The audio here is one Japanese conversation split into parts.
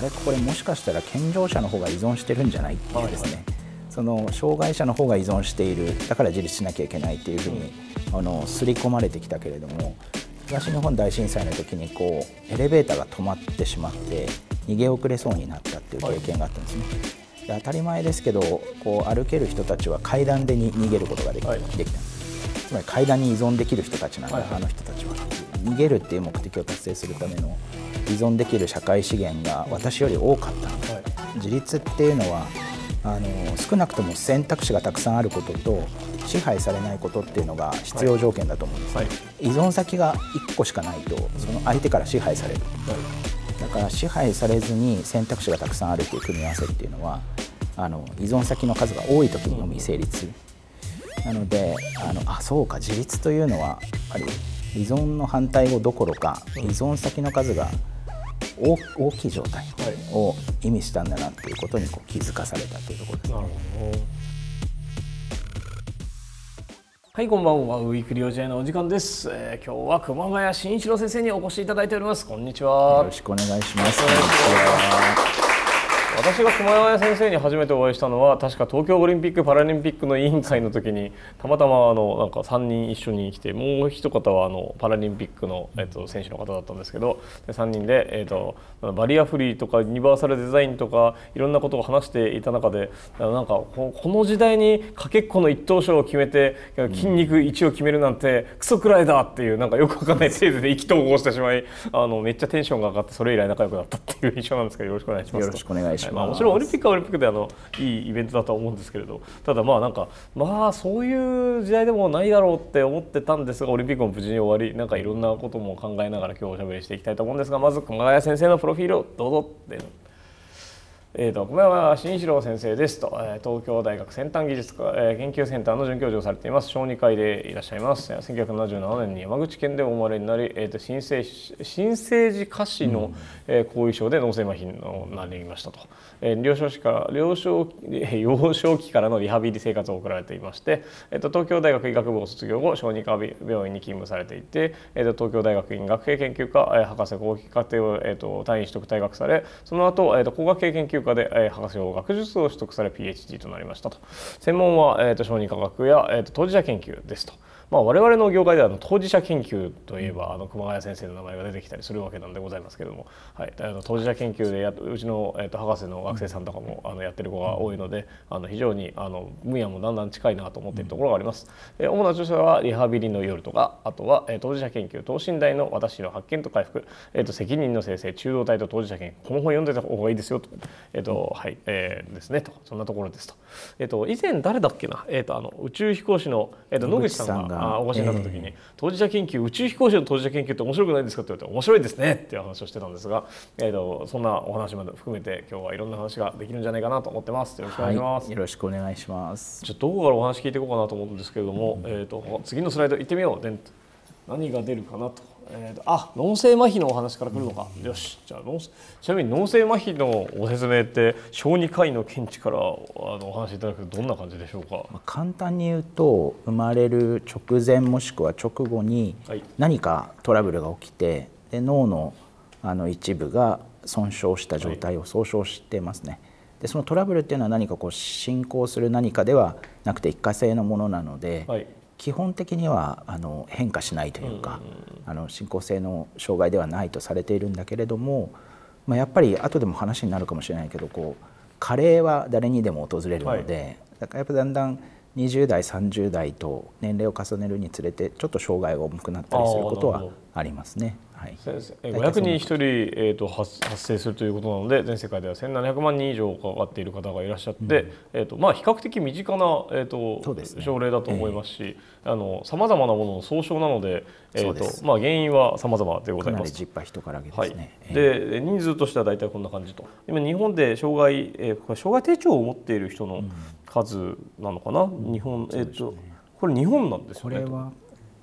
あれこれもしかしたら健常者の方が依存してるんじゃないっていうですね、はいはい、その障害者の方が依存しているだから自立しなきゃいけないっていうふうに、うん、あの刷り込まれてきたけれども東日本大震災の時にこうエレベーターが止まってしまって逃げ遅れそうになったっていう経験があったんですね。で当たり前ですけどこう歩ける人たちは階段でに逃げることができ,、はい、できた。つまり階段に依存できる人たちなんだ、はい、あの人たちは。逃げるっていう目的を達成するための依存できる社会資源が私より多かった、はい、自立っていうのはあの少なくとも選択肢がたくさんあることと支配されないことっていうのが必要条件だと思うんです、はい、依存先が1個しかないとその相手から支配される、だから支配されずに選択肢がたくさんあるっていう組み合わせっていうのはあの依存先の数が多い時にのみ成立。する、なのであのあそうか自立というのはやっぱり依存の反対語どころか依存先の数が大きい状態を意味したんだなっていうことにこう気づかされたというところです、ね。はい、こんばんは。ウィークリーお試合のお時間です、えー、今日は熊谷慎一郎先生にお越しいただいております。こんにちは。よろしくお願いします。私が熊谷先生に初めてお会いしたのは確か東京オリンピック・パラリンピックの委員会の時にたまたまあのなんか3人一緒に来てもう一方はあのパラリンピックの、えっと、選手の方だったんですけどで3人で、えっと、バリアフリーとかユニバーサルデザインとかいろんなことを話していた中でなんかこの時代にかけっこの一等賞を決めて筋肉1を決めるなんてクソくらいだっていうなんかよくわかんないテーゼで意気投合してしまいあのめっちゃテンションが上がってそれ以来仲良くなったっていう印象なんですけど。よろしくお願いします。まあ、もちろんオリンピックはオリンピックであのいいイベントだと思うんですけれどただまあなんかまあそういう時代でもないだろうって思ってたんですがオリンピックも無事に終わりなんかいろんなことも考えながら今日おしゃべりしていきたいと思うんですがまず熊谷先生のプロフィールをどうぞって。えーと、小山慎一郎先生ですと、えー、東京大学先端技術科、えー、研究センターの准教授をされています。小児科医でいらっしゃいます。1977年に山口県でお生まれになり、えーと、新生新生児科師の、後遺症で脳性麻痺になりましたと、えー、幼少期から幼少幼少期からのリハビリ生活を送られていまして、えーと、東京大学医学部を卒業後小児科病院に勤務されていて、えー、と東京大学院学系研究科、えー、博士後期課程を、えー、と単位取得退学されその後、えー、と工学系研究科で、えー、博士号学術を取得され PhD となりましたと専門は、えーと、小児科学や、えーと当事者研究ですと。まあ、我々の業界ではの当事者研究といえばあの熊谷先生の名前が出てきたりするわけなんでございますけども、はい、あの当事者研究でやうちの、えーと、博士の学生さんとかもあのやってる子が多いのであの非常にあの分野もだんだん近いなと思っているところがあります。えー、主な著者はリハビリの夜とかあとは、えー、当事者研究等身大の私の発見と回復、えーと、責任の生成中道体と当事者研究この本読んでた方がいいですよと,、えーとはい。えー、ですね。と。そんなところですと,、えー、と以前誰だっけな、えー、とあの宇宙飛行士の、えー、と野口さんがお越しになった時に、当事者研究宇宙飛行士の当事者研究って面白くないですか？って言われて面白いですねっていう話をしてたんですが、えーと、そんなお話まで含めて今日はいろんな話ができるんじゃないかなと思ってます。よろしくお願いします、はい、よろしくお願いします。じゃどこからお話聞いていこうかなと思うんですけれども、うん、えーと、次のスライド行ってみよう。何が出るかなとえーと、あ脳性麻痺のお話から来るのか、うん、よし。じゃあちなみに脳性麻痺のご説明って小児科医の見地からあのお話しいただくとどんな感じでしょうか、まあ、簡単に言うと生まれる直前もしくは直後に何かトラブルが起きてで脳のあの一部が損傷した状態を総称してますね。でそのトラブルっていうのは何かこう進行する何かではなくて一過性のものなので、はい基本的にはあの変化しないというか、あの進行性の障害ではないとされているんだけれども、まあ、やっぱり後でも話になるかもしれないけどこう加齢は誰にでも訪れるので、はい、だからやっぱだんだん20代30代と年齢を重ねるにつれてちょっと障害が重くなったりすることはありますね。はい、先生500人1人、えーと、発発生するということなので全世界では1700万人以上かかっている方がいらっしゃって、うん、えーとまあ、比較的身近な、えーと、ね、症例だと思いますしさまざまなものの総称なので、えーとまあ、原因はさまざまでございます。人からですね、はい、で人数としては大体こんな感じと。今日本で障害、えー、障害手帳を持っている人の数なのかな、うん、日本、えーと、これ日本なんですよね。これは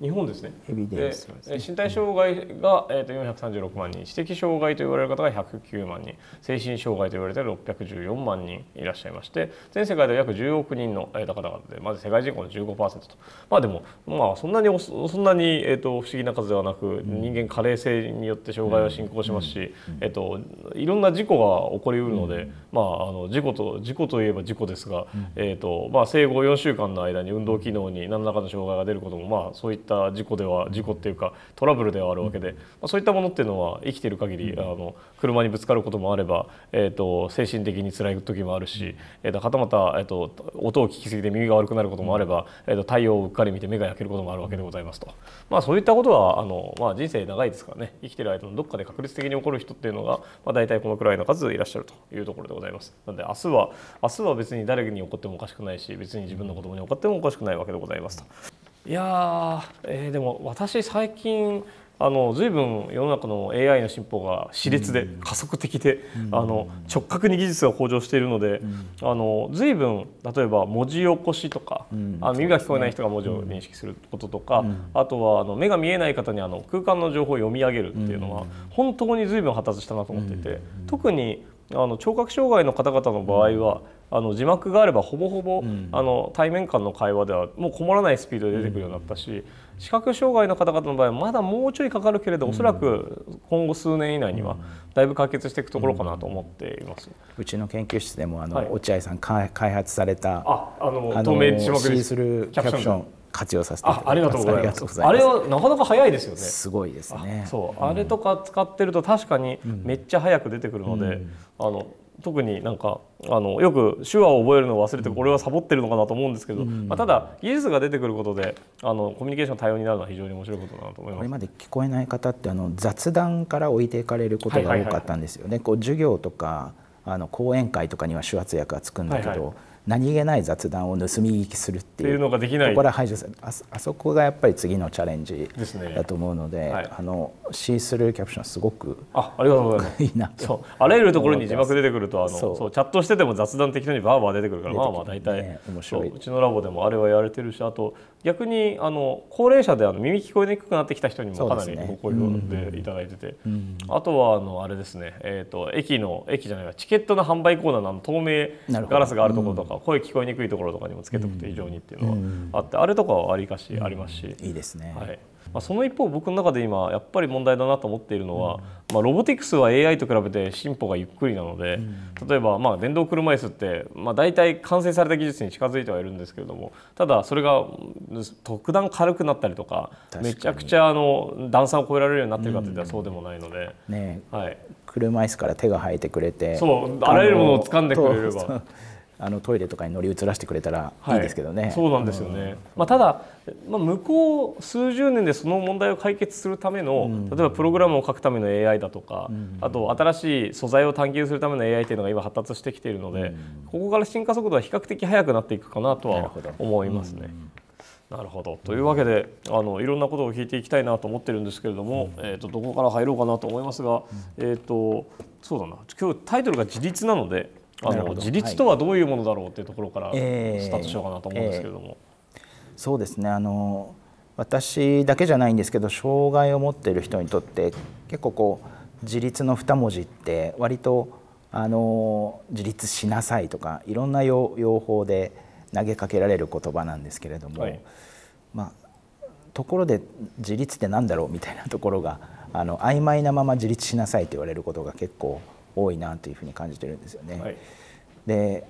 日本ですね。身体障害が、えー、と436万人。知的障害と言われる方が109万人。精神障害と言われている614万人いらっしゃいまして全世界で約10億人の方々でまず世界人口の15%と。まあでもまあそんなにそんなに、えー、と不思議な数ではなく、人間加齢性によって障害は進行しますし、えー、といろんな事故が起こりうるので、まああの事故と事故といえば事故ですが、えーとまあ、生後4週間の間に運動機能に何らかの障害が出ることもまあそういった事故では事故っていうかトラブルではあるわけで、まあ、そういったものっていうのは生きてる限りあの車にぶつかることもあれば、えー、と精神的に辛い時もあるし、えー、とはたまた、えー、と音を聞きすぎて耳が悪くなることもあれば、えー、と太陽をうっかり見て目が焼けることもあるわけでございますと、まあ、そういったことはあの、まあ、人生長いですからね生きてる間のどっかで確率的に起こる人っていうのが、まあ、大体このくらいの数いらっしゃるというところでございます。なので明日は明日は別に誰に起こってもおかしくないし別に自分の子供に起こってもおかしくないわけでございますと。いやえー、でも私最近あの随分世の中の AI の進歩が熾烈で加速的で、あの直角に技術が向上しているので、あの随分例えば文字起こしとか、あの耳が聞こえない人が文字を認識することとか、あとはあの目が見えない方にあの空間の情報を読み上げるっていうのは、本当に随分発達したなと思っていて、特にあの聴覚障害の方々の場合は、あの字幕があればほぼほぼ、あの対面間の会話ではもうこもらないスピードで出てくるようになったし、視覚障害の方々の場合はまだもうちょいかかるけれど、おそらく今後数年以内にはだいぶ解決していくところかなと思っています。うちの研究室でもあの、落合さん開発されたああの透明字幕す。るキャプション活用させてあありがとうございます。あれはなかなか早いですよね。すごいですね。そう、あれとか使ってると確かにめっちゃ早く出てくるので、あの特になんかあのよく手話を覚えるのを忘れてこれはサボってるのかなと思うんですけど、うん、まあ、ただ技術が出てくることであのコミュニケーション対応になるのは非常に面白いことだなと思います。これまで聞こえない方ってあの雑談から置いていかれることが多かったんですよね。こう授業とかあの講演会とかには手話通訳がつくんだけど、はいはい何気ない雑談を盗み聞きするっていう。のができない。ここから排除するああそこがやっぱり次のチャレンジだと思うので、ねはい、あの C スルーキャプションすごくあありがとうございます。いいな。そう。あらゆるところに字幕出てくるとあのそう。チャットしてても雑談適当にバーバー出てくるからまあまあ大体、ね、面白い。う。ちのラボでもあれはやられてるしあと逆にあの高齢者であの耳聞こえにくくなってきた人にもかなりご好評でいただいてて、あとはあのあれですね、えーと、駅の駅じゃないチケットの販売コーナーの透明ガラスがあるところとか、声聞こえにくいところとかにもつけておくと非常にっていうのはあって、あれとかはありかしありますし、いいですね、はい。まあ、その一方僕の中で今やっぱり問題だなと思っているのは、まあ、ロボティクスは AI と比べて進歩がゆっくりなので、例えばまあ電動車椅子って、まあ、大体完成された技術に近づいてはいるんですけれどもただそれが特段軽くなったりとかめちゃくちゃあの段差を超えられるようになってるかといったらそうでもないので、ねはい、車椅子から手が生えてくれてそうあらゆるものを掴んでくれれば。あのトイレとかに乗り移らせてくれたらい。いですけどね、はい、そうなんですよね、まあ、ただ、まあ、向こう数十年でその問題を解決するための、うん、例えばプログラムを書くための AI だとか、うん、あと新しい素材を探求するための AI というのが今発達してきているので、うん、ここから進化速度は比較的速くなっていくかなとは思いますね。なるほど。というわけであのいろんなことを聞いていきたいなと思ってるんですけれども、うん、えーと、どこから入ろうかなと思いますが、うん、えーとそうだな。今日タイトルが自立なのであの自立とはどういうものだろうっていうところからスタートしようかなと思うんですけれども。えーえー、そうですね。あの私だけじゃないんですけど障害を持っている人にとって結構こう自立の2文字って割とあの自立しなさいとかいろんな用法で投げかけられる言葉なんですけれども、はい、まあところで自立って何だろうみたいなところがあの曖昧なまま自立しなさいと言われることが結構多いなというふうに感じてるんですよね。はい、で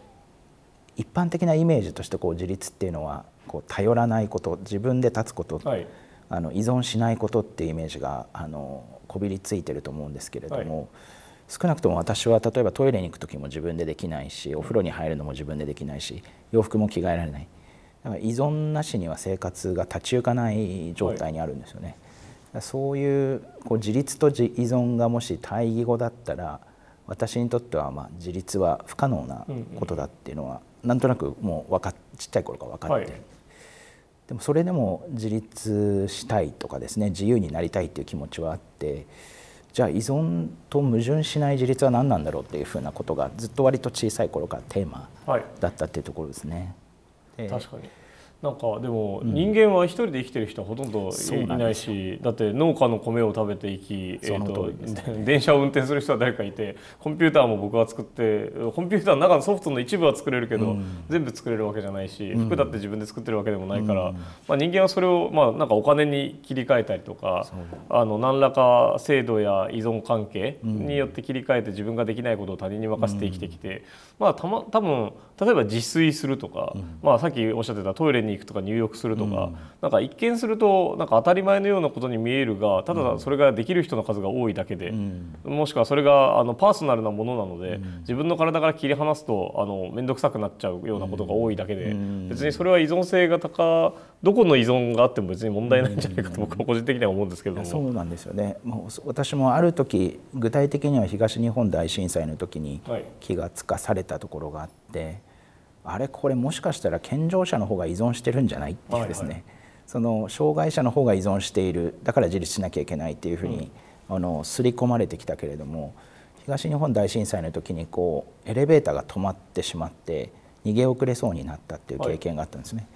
一般的なイメージとしてこう自立っていうのはこう頼らないこと自分で立つこと、はい、あの依存しないことっていうイメージがあのこびりついてると思うんですけれども、はい、少なくとも私は例えばトイレに行く時も自分でできないしお風呂に入るのも自分でできないし洋服も着替えられない。だから依存なしには生活が立ち行かない状態にあるんですよね。そういうこう自立と依存がもし対義語だったら私にとってはまあ自立は不可能なことだっていうのはなんとなくもう分かちっちゃい頃から分かって、はい、でもそれでも自立したいとかですね自由になりたいっていう気持ちはあってじゃあ依存と矛盾しない自立は何なんだろうっていうふうなことがずっと割と小さい頃からテーマだったっていうところですね。はい、確かになんかでも人間は一人で生きてる人はほとんどい,、ないしだって農家の米を食べて生き、えーと 電車を運転する人は誰かいてコンピューターも僕は作ってコンピューターの中のソフトの一部は作れるけど、うん、全部作れるわけじゃないし服だって自分で作ってるわけでもないから、うん、まあ、人間はそれを、まあ、なんかお金に切り替えたりとかあの何らか制度や依存関係によって切り替えて自分ができないことを他人に任せて生きてきて、まあ、たま多分例えば自炊するとか、まあ、さっきおっしゃってたトイレに行くとか入浴するとか、うん、なんか一見するとなんか当たり前のようなことに見えるがただそれができる人の数が多いだけで、うん、もしくはそれがあのパーソナルなものなので、うん、自分の体から切り離すとあの面倒くさくなっちゃうようなことが多いだけで、別にそれは依存性が高どこの依存があっても別に問題ないんじゃないかと僕は個人的には思うんですけども、そうなんですよね。もう私もある時具体的には東日本大震災の時に気がつかされたところがあって。あれこれもしかしたら健常者の方が依存してるんじゃないっていうですね、はいはい、その障害者の方が依存しているだから自立しなきゃいけないっていうふうに、うん、あの刷り込まれてきたけれども東日本大震災の時にこうエレベーターが止まってしまって逃げ遅れそうになったっていう経験があったんですね。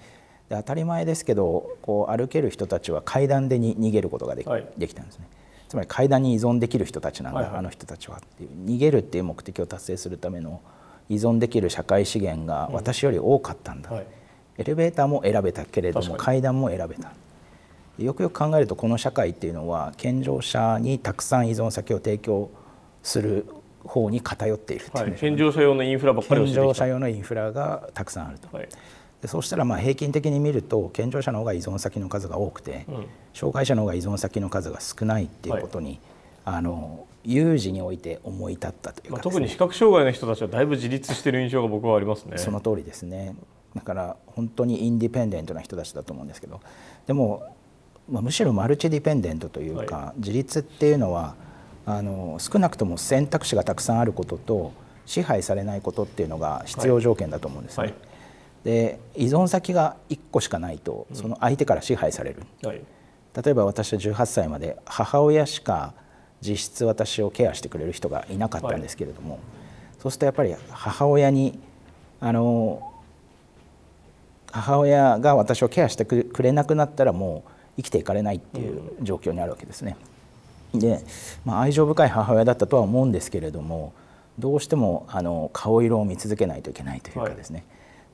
で当たり前ですけどこう歩ける人たちは階段でに逃げることができはい、できたんですね。つまり階段に依存できる人たちなんだ、はいはい、あの人たちはっていう。逃げるっていう目的を達成するための依存できる社会資源が私より多かったんだ、うんはい、エレベーターも選べた。けれども階段も選べた。よくよく考えるとこの社会っていうのは健常者にたくさん依存先を提供する方に偏っているはい、健常者用のインフラばっかり健常者用のインフラがたくさんあると、はい、でそうしたらまあ平均的に見ると健常者の方が依存先の数が多くて、うん、障害者の方が依存先の数が少ないっていうことに、はい、あの有事において思い立ったというか、ね、まあ、特に視覚障害の人たちはだいぶ自立している印象が僕はありますね。その通りですね。だから本当にインディペンデントな人たちだと思うんですけど。でも、まあ、むしろマルチディペンデントというか、はい、自立っていうのはあの少なくとも選択肢がたくさんあることと支配されないことっていうのが必要条件だと思うんですね。はい。はい、で依存先が1個しかないとその相手から支配される、例えば私は18歳まで母親しか実質私をケアしてくれる人がいなかったんですけれども、はい、そうするとやっぱり母親にあの母親が私をケアしてくれなくなったらもう生きていかれないっていう状況にあるわけですね。で、まあ、愛情深い母親だったとは思うんですけれどもどうしてもあの顔色を見続けないといけないというかですね、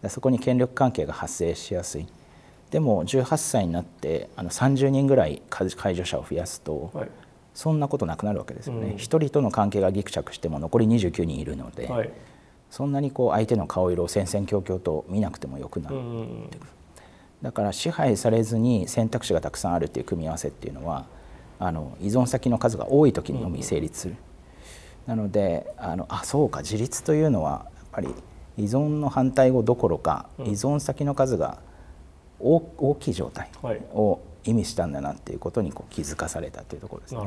はい、そこに権力関係が発生しやすい。でも18歳になってあの30人ぐらい介助者を増やすと、はいそんなことなくなるわけですよね。一、うん、人との関係がぎくしゃくしても残り29人いるので、はい、そんなにこう相手の顔色を戦々恐々と見なくてもよくなる、うん、だから支配されずに選択肢がたくさんあるっていう組み合わせっていうのはあの依存先の数が多い時にのみ成立する。うん、なのであのあそうか自立というのはやっぱり依存の反対語どころか、依存先の数が大きい状態を、はい意味したんだなっていうことにこう気づかされたというところですね。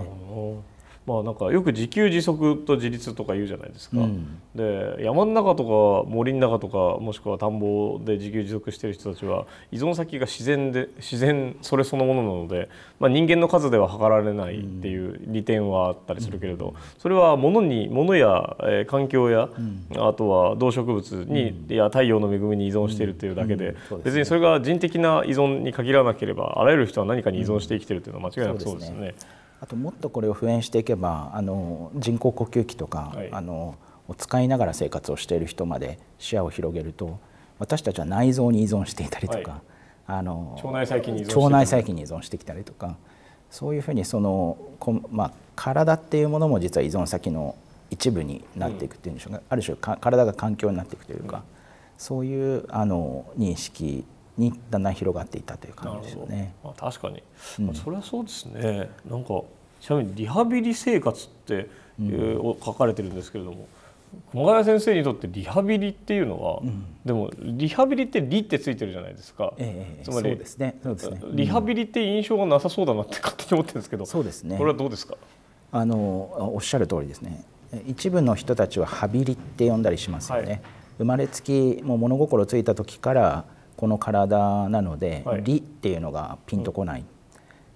まあ、なんかよく自給自足と自立とか言うじゃないですか、うん、で山の中とか森の中とかもしくは田んぼで自給自足してる人たちは依存先が自然で自然それそのものなので、まあ、人間の数では測られないっていう利点はあったりするけれど、それは物に物や、えー、環境や、うん、あとは動植物に、いや太陽の恵みに依存しているというだけで,、別にそれが人的な依存に限らなければあらゆる人は何かに依存して生きてるというのは間違いなくそうですよね。あともっとこれを普遍していけばあの人工呼吸器とか、はい、あのを使いながら生活をしている人まで視野を広げると私たちは内臓に依存していたりとか、はい、あの腸内細菌に依存してきたりとかそういうふうにそのこ、まあ、体っていうものも実は依存先の一部になっていくっていうんでしょうか、うん、ある種体が環境になっていくというか、うん、そういうあの認識にだんだん広がっていたという感じですよね。まあ、確かに、うん、それはそうですね。なんかちなみにリハビリ生活って、うん、書かれてるんですけれども熊谷先生にとってリハビリっていうのは、うん、でもリハビリって「リ」ってついてるじゃないですか、ええ、つまりそうですね。そうですね、リハビリって印象がなさそうだなって勝手に思ってるんですけどそうですね。これはどうですか？あのおっしゃる通りですね。一部の人たちはハビリって呼んだりしますよね、はい、生まれつきもう物心ついた時からこの体なので、はい、理っていうのがピンとこないっ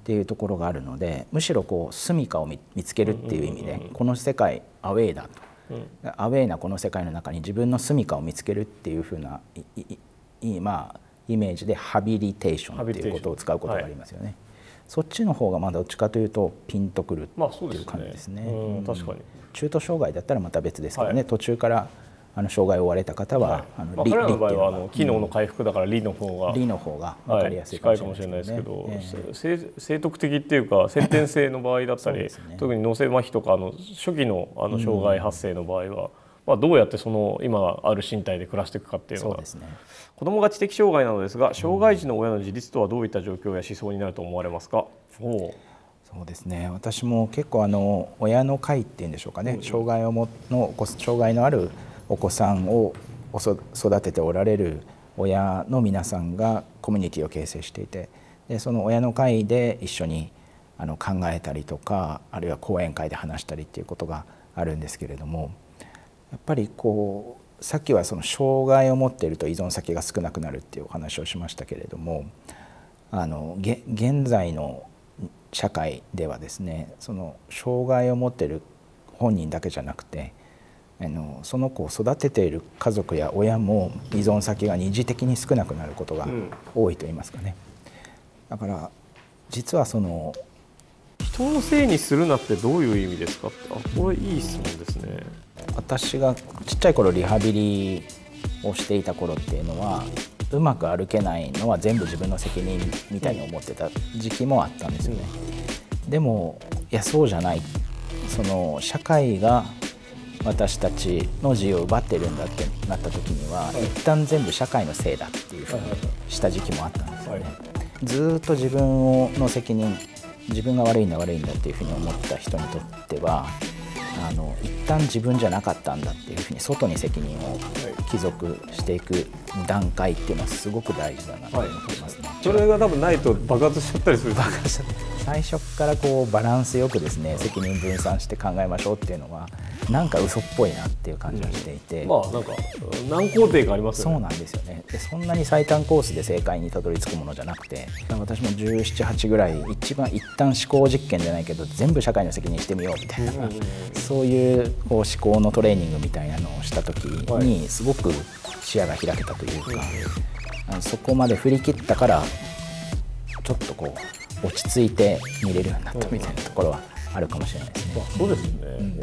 ていうところがあるのでむしろこう住処を見つけるっていう意味でこの世界アウェーだと、うん、アウェーなこの世界の中に自分の住処を見つけるっていうふうないまあイメージでハビリテーションっていうことを使うことがありますよね。そっちの方がまあどっちかというとピンとくるっていう感じですね。まあ、確かに。中途障害だったらまた別ですけどね、はい、途中からあの障害を負われた方は、はい、あのまあ、彼らの場合はあの機能の回復だから理の方が、理の方が分かりやすいかもしれないですけど、えー、生徳的っていうか先天性の場合だったり、ね、特に脳性麻痺とかの初期のあの障害発生の場合は、まあ、どうやってその今ある身体で暮らしていくかっていうのがね、子どもが知的障害なのですが障害児の親の自立とはどういった状況や思想になると思われますか、そうですね。私も結構あの親の会っていうんでしょうかね、障害をもの障害のあるお子さんを育てておられる親の皆さんがコミュニティを形成していてでその親の会で一緒にあの考えたりとかあるいは講演会で話したりっていうことがあるんですけれどもやっぱりこうさっきはその障害を持っていると依存先が少なくなるっていうお話をしましたけれどもあの現在の社会ではですねその障害を持っている本人だけじゃなくてあのその子を育てている家族や親も依存先が二次的に少なくなることが多いと言いますかね。だから実はその人のせいにするなってどういう意味ですか？あこれいい質問ですね。私がちっちゃい頃リハビリをしていた頃っていうのはうまく歩けないのは全部自分の責任みたいに思ってた時期もあったんですよね。でもいやそうじゃない。その社会が私たちの自由を奪ってるんだってなった時には、はい、一旦全部社会のせいだっていうふうにした時期もあったんですよね。はい、ずっと自分をの責任自分が悪いんだ悪いんだっていうふうに思った人にとってはあの一旦自分じゃなかったんだっていうふうに外に責任を帰属していく段階っていうのはすごく大事だなと思ってますね、はい、それが多分ないと爆発しちゃったりする爆発しちゃった最初からこうバランスよくですね責任分散して考えましょうっていうのはなんか嘘っぽいなっていう感じがしていて、うん、まあなんか何工程かありますよね。そうなんですよね。でそんなに最短コースで正解にたどり着くものじゃなくて私も1718ぐらい一番一旦思考実験じゃないけど全部社会の責任してみようみたいな、うん、そういうこう思考のトレーニングみたいなのをした時にすごく視野が開けたというか、あのそこまで振り切ったからちょっとこう落ち着いて見れるようになったみたいなところはあるかもしれないですね。そうですね、うん